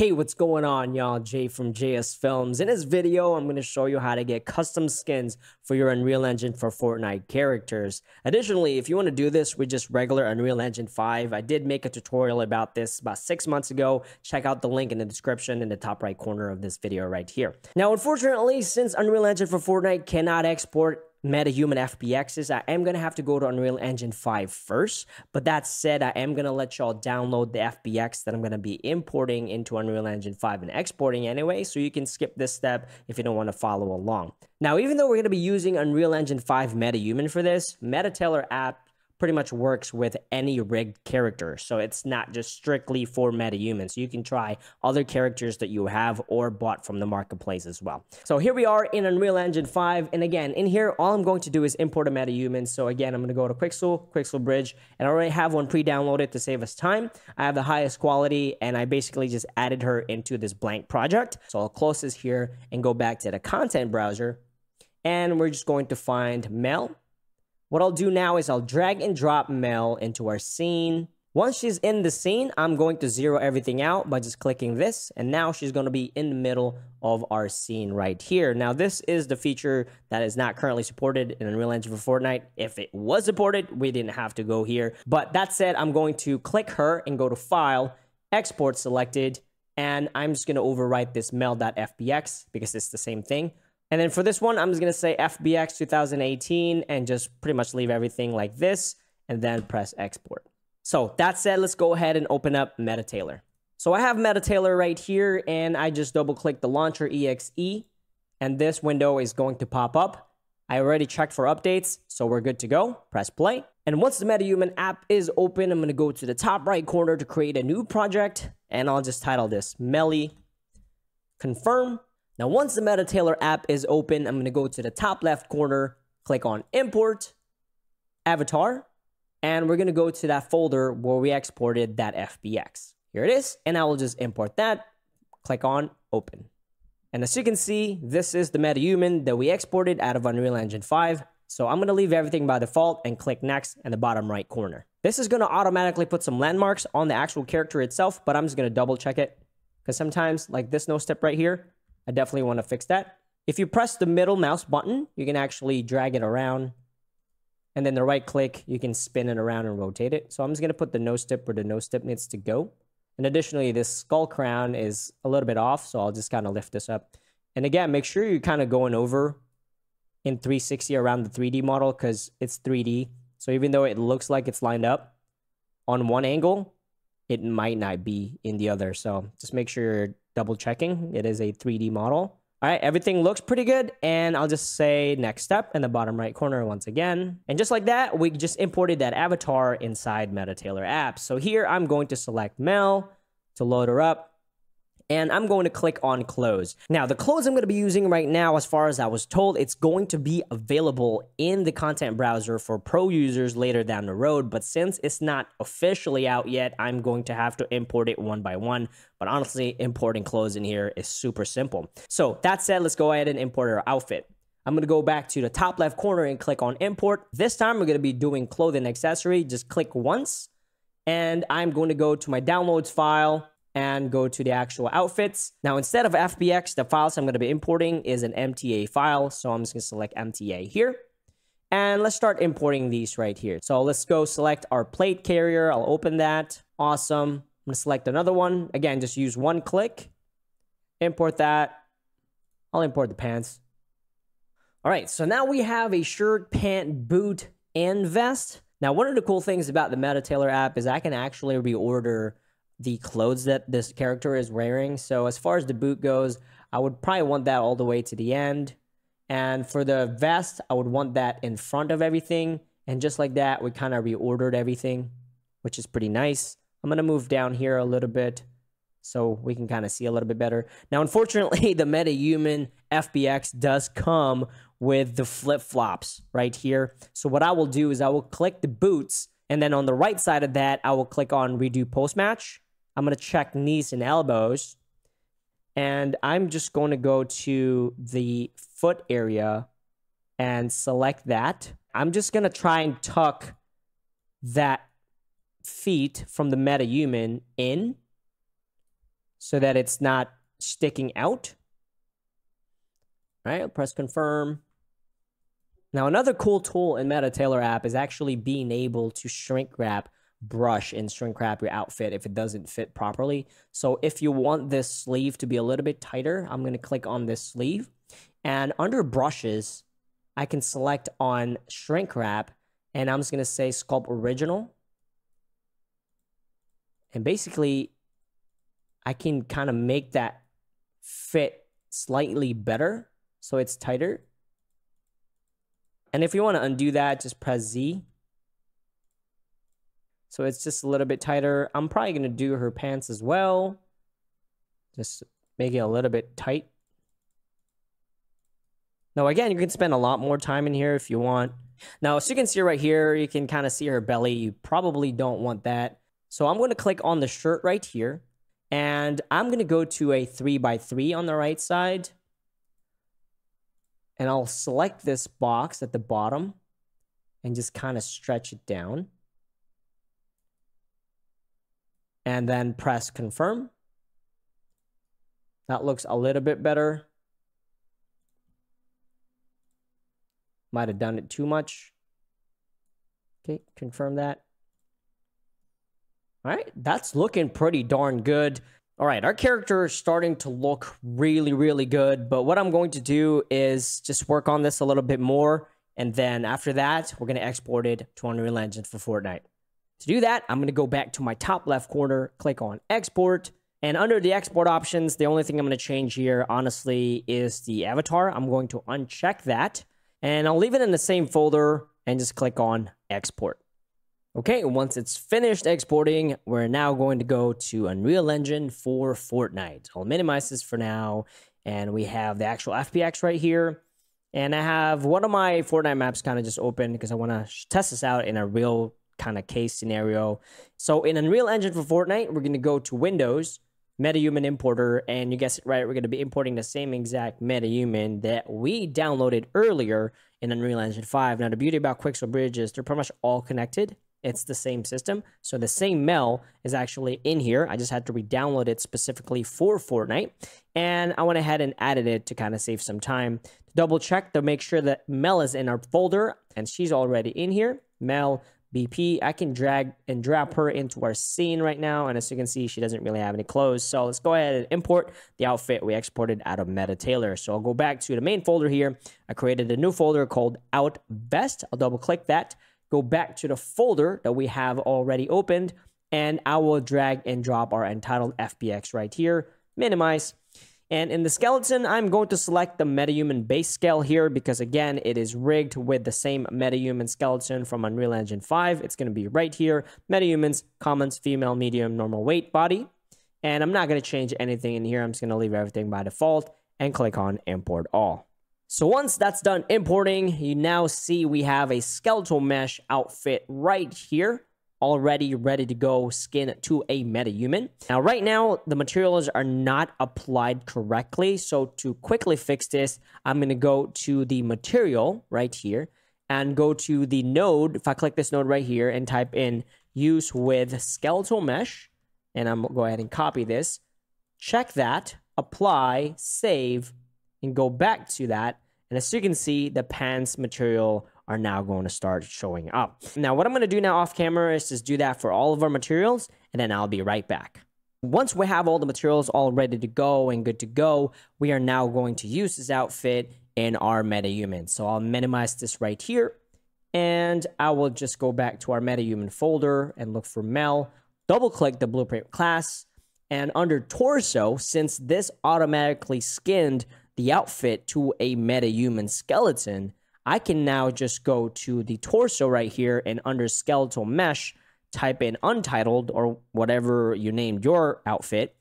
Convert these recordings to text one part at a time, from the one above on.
Hey, what's going on, y'all? Jay from JSFILMZ. In this video, I'm going to show you how to get custom skins for your Unreal Engine for Fortnite characters. Additionally, if you want to do this with just regular Unreal Engine 5, I did make a tutorial about this about six months ago. Check out the link in the description in the top right corner of this video right here. Now, unfortunately, since Unreal Engine for Fortnite cannot export MetaHuman FBXs, I am going to have to go to Unreal Engine 5 first. But that said, I am going to let y'all download the FBX that I'm going to be importing into Unreal Engine 5 and exporting anyway. So you can skip this step if you don't want to follow along. Now, even though we're going to be using Unreal Engine 5 MetaHuman for this, MetaTailor app pretty much works with any rigged character. So it's not just strictly for metahumans. You can try other characters that you have or bought from the marketplace as well. So here we are in Unreal Engine 5. And again, in here, all I'm going to do is import a metahuman. So again, I'm going to go to Quixel, Quixel Bridge, and I already have one pre-downloaded to save us time. I have the highest quality and I basically just added her into this blank project. So I'll close this here and go back to the content browser. And we're just going to find Mel what I'll do now is I'll drag and drop Mel into our scene. Once she's in the scene, I'm going to zero everything out by just clicking this. And now she's going to be in the middle of our scene right here. Now, this is the feature that is not currently supported in Unreal Engine for Fortnite. If it was supported, we didn't have to go here. But that said, I'm going to click her and go to File, Export selected, and I'm just going to overwrite this mel.fbx because it's the same thing. And then for this one, I'm just going to say FBX 2018 and just pretty much leave everything like this and then press export. So that said, let's go ahead and open up MetaTailor. So I have MetaTailor right here and I just double click the launcher exe and this window is going to pop up. I already checked for updates, so we're good to go. Press play. And once the MetaHuman app is open, I'm going to go to the top right corner to create a new project and I'll just title this Melly Confirm. Now, once the MetaTailor app is open, I'm going to go to the top left corner, click on Import, Avatar, and we're going to go to that folder where we exported that FBX. Here it is, and I will just import that, click on Open. And as you can see, this is the MetaHuman that we exported out of Unreal Engine 5. So I'm going to leave everything by default and click Next in the bottom right corner. This is going to automatically put some landmarks on the actual character itself, but I'm just going to double check it. Because sometimes, like this nose tip right here, I definitely want to fix that. If you press the middle mouse button, you can actually drag it around. And then the right click, you can spin it around and rotate it. So I'm just going to put the nose tip where the nose tip needs to go. And additionally, this skull crown is a little bit off. So I'll just kind of lift this up. And again, make sure you're kind of going over in 360 around the 3D model because it's 3D. So even though it looks like it's lined up on one angle, it might not be in the other. So just make sure you're double checking. It is a 3D model. All right, everything looks pretty good. And I'll just say next step in the bottom right corner once again. And just like that, we just imported that avatar inside MetaTailor apps. So here I'm going to select Mel to load her up and I'm going to click on close. Now, the close I'm going to be using right now, as far as I was told, it's going to be available in the content browser for pro users later down the road. But since it's not officially out yet, I'm going to have to import it one by one. But honestly, importing clothes in here is super simple. So that said, let's go ahead and import our outfit. I'm going to go back to the top left corner and click on import. This time we're going to be doing clothing accessory. Just click once and I'm going to go to my downloads file and go to the actual outfits. Now, instead of FBX, the files I'm going to be importing is an MTA file. So I'm just going to select MTA here. And let's start importing these right here. So let's go select our plate carrier. I'll open that. Awesome. I'm going to select another one. Again, just use one click. Import that. I'll import the pants. All right, so now we have a shirt, pant, boot, and vest. Now, one of the cool things about the MetaTailor app is I can actually reorder the clothes that this character is wearing. So as far as the boot goes, I would probably want that all the way to the end. And for the vest, I would want that in front of everything. And just like that, we kind of reordered everything, which is pretty nice. I'm going to move down here a little bit so we can kind of see a little bit better. Now, unfortunately, the MetaHuman FBX does come with the flip-flops right here. So what I will do is I will click the boots, and then on the right side of that, I will click on Redo Post Match. I'm going to check knees and elbows. And I'm just going to go to the foot area and select that. I'm just going to try and tuck that feet from the MetaHuman in. so that it's not sticking out. All right, I'll press confirm. Now, another cool tool in MetaTailor app is actually being able to shrink wrap brush and shrink wrap your outfit if it doesn't fit properly. So if you want this sleeve to be a little bit tighter, I'm going to click on this sleeve. And under brushes, I can select on shrink wrap and I'm just going to say sculpt original. And basically, I can kind of make that fit slightly better so it's tighter. And if you want to undo that, just press Z. So it's just a little bit tighter. I'm probably going to do her pants as well. Just make it a little bit tight. Now, again, you can spend a lot more time in here if you want. Now, as you can see right here, you can kind of see her belly. You probably don't want that. So I'm going to click on the shirt right here. And I'm going to go to a 3 by 3 on the right side. And I'll select this box at the bottom and just kind of stretch it down. And then press confirm. That looks a little bit better. Might have done it too much. Okay, confirm that. All right, that's looking pretty darn good. All right, our character is starting to look really, really good. But what I'm going to do is just work on this a little bit more. And then after that, we're going to export it to Unreal Engine for Fortnite. To do that, I'm going to go back to my top left corner, click on export. And under the export options, the only thing I'm going to change here, honestly, is the avatar. I'm going to uncheck that. And I'll leave it in the same folder and just click on export. Okay, once it's finished exporting, we're now going to go to Unreal Engine for Fortnite. I'll minimize this for now, and we have the actual FBX right here. And I have one of my Fortnite maps kind of just open because I want to test this out in a real kind of case scenario. So in Unreal Engine for Fortnite, we're going to go to Windows, MetaHuman Importer, and you guessed it right, we're going to be importing the same exact MetaHuman that we downloaded earlier in Unreal Engine 5. Now, the beauty about Quixel Bridge is they're pretty much all connected it's the same system. So the same Mel is actually in here. I just had to re-download it specifically for Fortnite. And I went ahead and added it to kind of save some time. Double check to make sure that Mel is in our folder and she's already in here. Mel BP. I can drag and drop her into our scene right now. And as you can see, she doesn't really have any clothes. So let's go ahead and import the outfit we exported out of MetaTailor. So I'll go back to the main folder here. I created a new folder called Out Best. I'll double click that go back to the folder that we have already opened, and I will drag and drop our entitled FBX right here, minimize. And in the skeleton, I'm going to select the MetaHuman base scale here because again, it is rigged with the same MetaHuman skeleton from Unreal Engine 5. It's going to be right here, MetaHumans, commons, female, medium, normal weight, body. And I'm not going to change anything in here. I'm just going to leave everything by default and click on import all. So once that's done importing, you now see we have a skeletal mesh outfit right here already ready to go skin to a metahuman. Now, right now, the materials are not applied correctly. So to quickly fix this, I'm going to go to the material right here and go to the node. If I click this node right here and type in use with skeletal mesh, and I'm going to go ahead and copy this, check that, apply, save, and go back to that. And as you can see, the pants material are now going to start showing up. Now, what I'm going to do now off camera is just do that for all of our materials, and then I'll be right back. Once we have all the materials all ready to go and good to go, we are now going to use this outfit in our MetaHuman. So I'll minimize this right here, and I will just go back to our MetaHuman folder and look for Mel, double click the blueprint class, and under torso, since this automatically skinned the outfit to a metahuman skeleton, I can now just go to the torso right here and under skeletal mesh, type in untitled or whatever you named your outfit,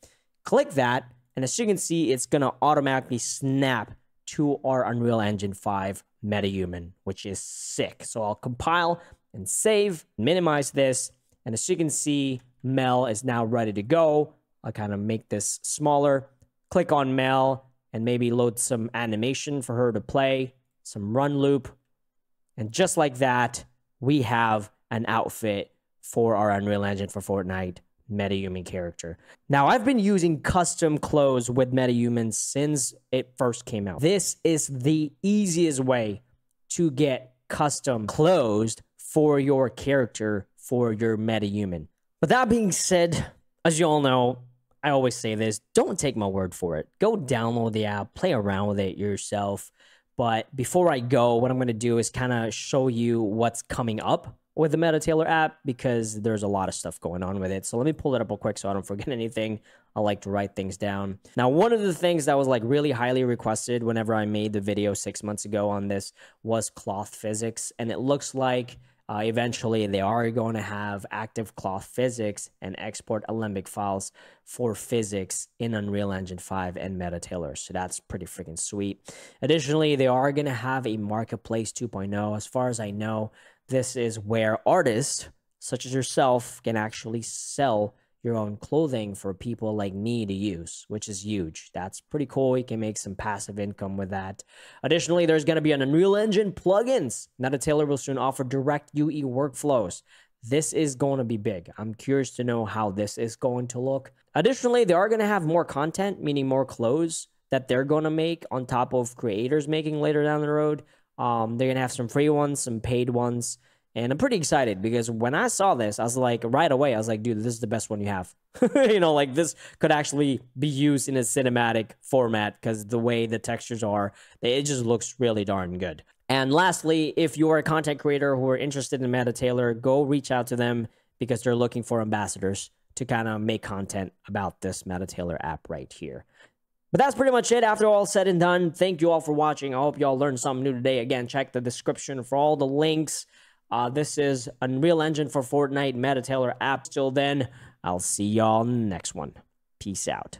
click that, and as you can see, it's going to automatically snap to our Unreal Engine 5 metahuman, which is sick. So I'll compile and save, minimize this, and as you can see, Mel is now ready to go. I'll kind of make this smaller, click on Mel, and maybe load some animation for her to play, some run loop. And just like that, we have an outfit for our Unreal Engine for Fortnite MetaHuman character. Now, I've been using custom clothes with MetaHuman since it first came out. This is the easiest way to get custom clothes for your character for your MetaHuman. But that being said, as you all know, I always say this don't take my word for it. Go download the app, play around with it yourself. But before I go, what I'm going to do is kind of show you what's coming up with the MetaTailor app because there's a lot of stuff going on with it. So let me pull it up real quick so I don't forget anything. I like to write things down. Now, one of the things that was like really highly requested whenever I made the video six months ago on this was cloth physics. And it looks like uh, eventually, they are going to have active cloth physics and export Alembic files for physics in Unreal Engine 5 and MetaTailor. So that's pretty freaking sweet. Additionally, they are going to have a Marketplace 2.0. As far as I know, this is where artists such as yourself can actually sell your own clothing for people like me to use, which is huge. That's pretty cool. You can make some passive income with that. Additionally, there's going to be an Unreal Engine plugins. MetaTailor will soon offer direct UE workflows. This is going to be big. I'm curious to know how this is going to look. Additionally, they are going to have more content, meaning more clothes that they're going to make on top of creators making later down the road. Um, they're going to have some free ones, some paid ones. And I'm pretty excited because when I saw this, I was like, right away, I was like, dude, this is the best one you have. you know, like this could actually be used in a cinematic format because the way the textures are, it just looks really darn good. And lastly, if you're a content creator who are interested in MetaTailor, go reach out to them because they're looking for ambassadors to kind of make content about this MetaTailor app right here. But that's pretty much it. After all said and done, thank you all for watching. I hope you all learned something new today. Again, check the description for all the links. Uh, this is Unreal Engine for Fortnite Meta MetaTailor app. Till then, I'll see y'all next one. Peace out.